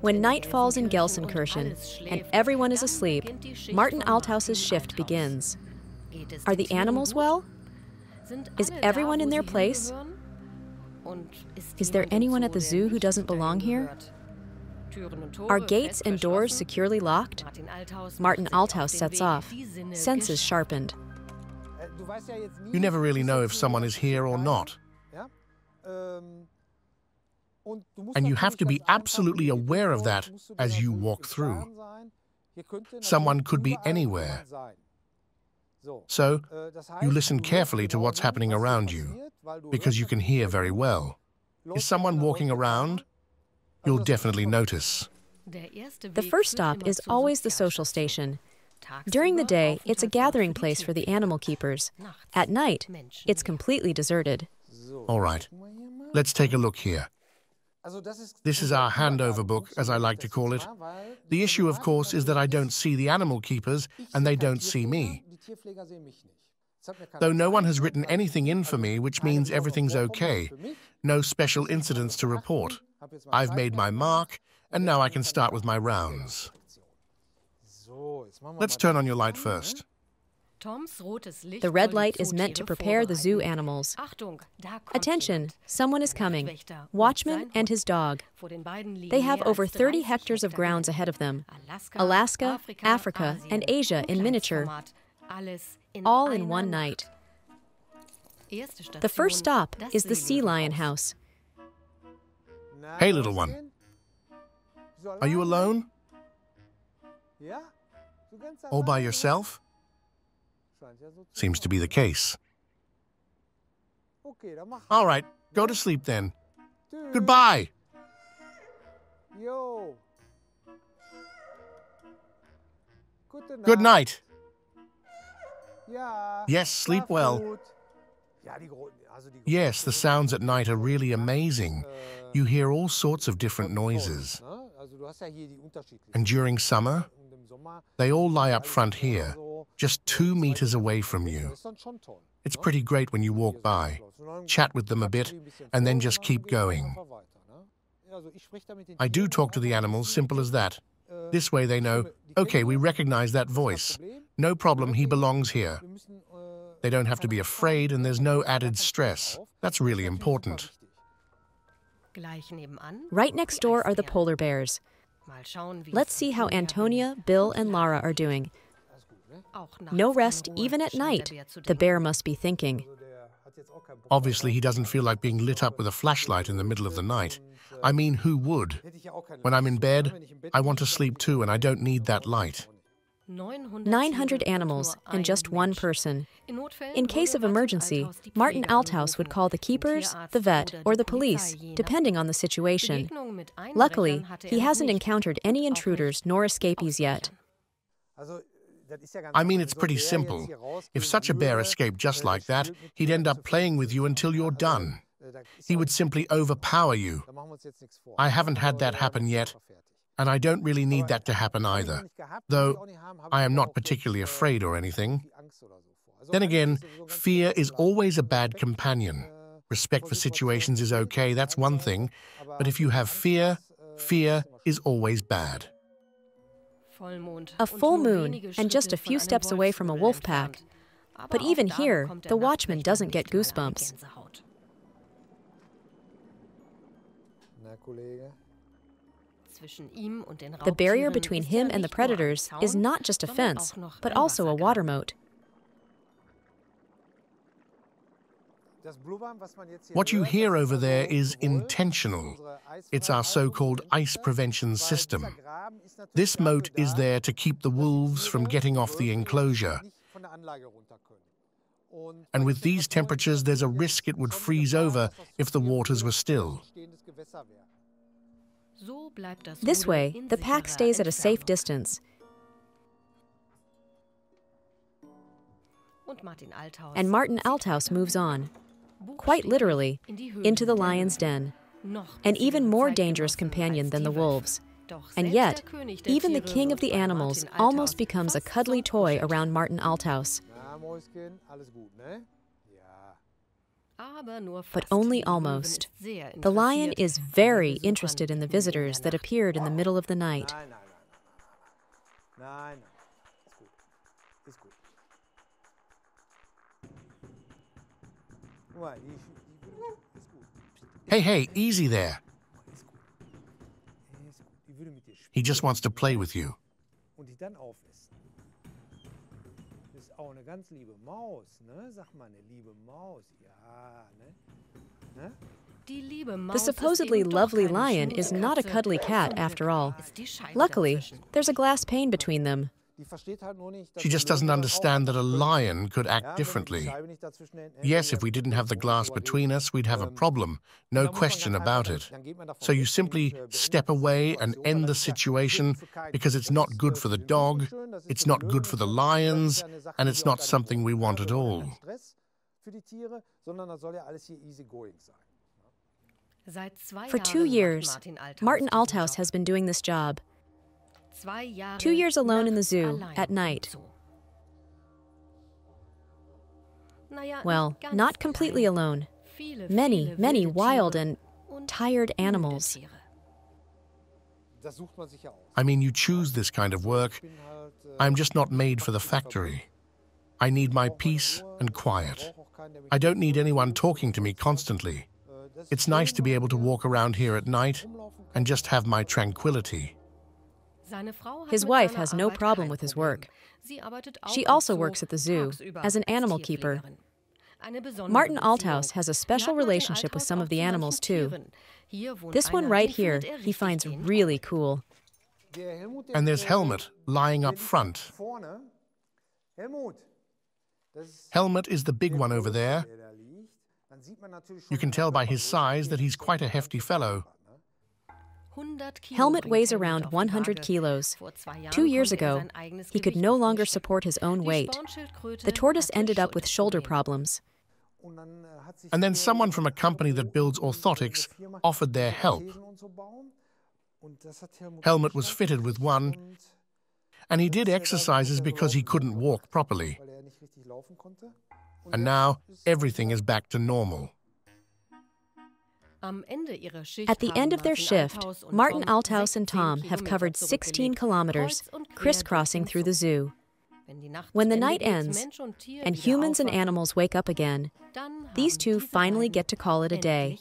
When night falls in Gelsenkirchen and everyone is asleep, Martin Althaus's shift begins. Are the animals well? Is everyone in their place? Is there anyone at the zoo who doesn't belong here? Are gates and doors securely locked? Martin Althaus sets off, senses sharpened. You never really know if someone is here or not. And you have to be absolutely aware of that as you walk through. Someone could be anywhere. So, you listen carefully to what's happening around you, because you can hear very well. Is someone walking around? You'll definitely notice. The first stop is always the social station. During the day, it's a gathering place for the animal keepers. At night, it's completely deserted. All right, let's take a look here. This is our handover book, as I like to call it. The issue, of course, is that I don't see the animal keepers and they don't see me. Though no one has written anything in for me, which means everything's okay. No special incidents to report. I've made my mark, and now I can start with my rounds. Let's turn on your light first. The red light is meant to prepare the zoo animals. Attention, someone is coming. Watchman and his dog. They have over 30 hectares of grounds ahead of them. Alaska, Africa, and Asia in miniature. All in one night. The first stop is the Sea Lion House. Hey, little one. Are you alone? All by yourself? Seems to be the case. All right, go to sleep then. Goodbye. Good night. Yes, sleep well. Yes, the sounds at night are really amazing. You hear all sorts of different noises. And during summer, they all lie up front here, just two meters away from you. It's pretty great when you walk by, chat with them a bit, and then just keep going. I do talk to the animals, simple as that. This way they know, okay, we recognize that voice. No problem, he belongs here. They don't have to be afraid, and there's no added stress. That's really important. Right next door are the polar bears. Let's see how Antonia, Bill, and Lara are doing. No rest even at night, the bear must be thinking. Obviously, he doesn't feel like being lit up with a flashlight in the middle of the night. I mean, who would? When I'm in bed, I want to sleep too, and I don't need that light. 900 animals and just one person. In case of emergency, Martin Althaus would call the keepers, the vet, or the police, depending on the situation. Luckily, he hasn't encountered any intruders nor escapees yet. I mean, it's pretty simple. If such a bear escaped just like that, he'd end up playing with you until you're done. He would simply overpower you. I haven't had that happen yet, and I don't really need that to happen either, though I am not particularly afraid or anything. Then again, fear is always a bad companion. Respect for situations is okay, that's one thing, but if you have fear, fear is always bad. A full moon and just a few steps away from a wolf pack. But even here, the watchman doesn't get goosebumps. The barrier between him and the predators is not just a fence, but also a water moat. What you hear over there is intentional. It's our so called ice prevention system. This moat is there to keep the wolves from getting off the enclosure. And with these temperatures, there's a risk it would freeze over if the waters were still. This way, the pack stays at a safe distance. And Martin Althaus moves on, quite literally, into the lion's den, an even more dangerous companion than the wolves. And yet, even the king of the animals almost becomes a cuddly toy around Martin Althaus. But only almost. The lion is very interested in the visitors that appeared in the middle of the night. Hey, hey, easy there. He just wants to play with you. The supposedly lovely lion is not a cuddly cat after all. Luckily, there's a glass pane between them. She just doesn't understand that a lion could act differently. Yes, if we didn't have the glass between us, we'd have a problem, no question about it. So you simply step away and end the situation because it's not good for the dog, it's not good for the lions, and it's not something we want at all. For two years, Martin Althaus has been doing this job. Two years alone in the zoo at night. Well, not completely alone. Many, many wild and tired animals. I mean, you choose this kind of work. I'm just not made for the factory. I need my peace and quiet. I don't need anyone talking to me constantly. It's nice to be able to walk around here at night and just have my tranquility. His wife has no problem with his work. She also works at the zoo as an animal keeper. Martin Althaus has a special relationship with some of the animals, too. This one right here, he finds really cool. And there's Helmut lying up front. Helmut is the big one over there. You can tell by his size that he's quite a hefty fellow. Helmut weighs around 100 kilos. Two years ago, he could no longer support his own weight. The tortoise ended up with shoulder problems. And then someone from a company that builds orthotics offered their help. Helmut was fitted with one, and he did exercises because he couldn't walk properly. And now everything is back to normal. At the end of their shift, Martin Althaus and Tom have covered 16 kilometers, crisscrossing through the zoo. When the night ends and humans and animals wake up again, these two finally get to call it a day.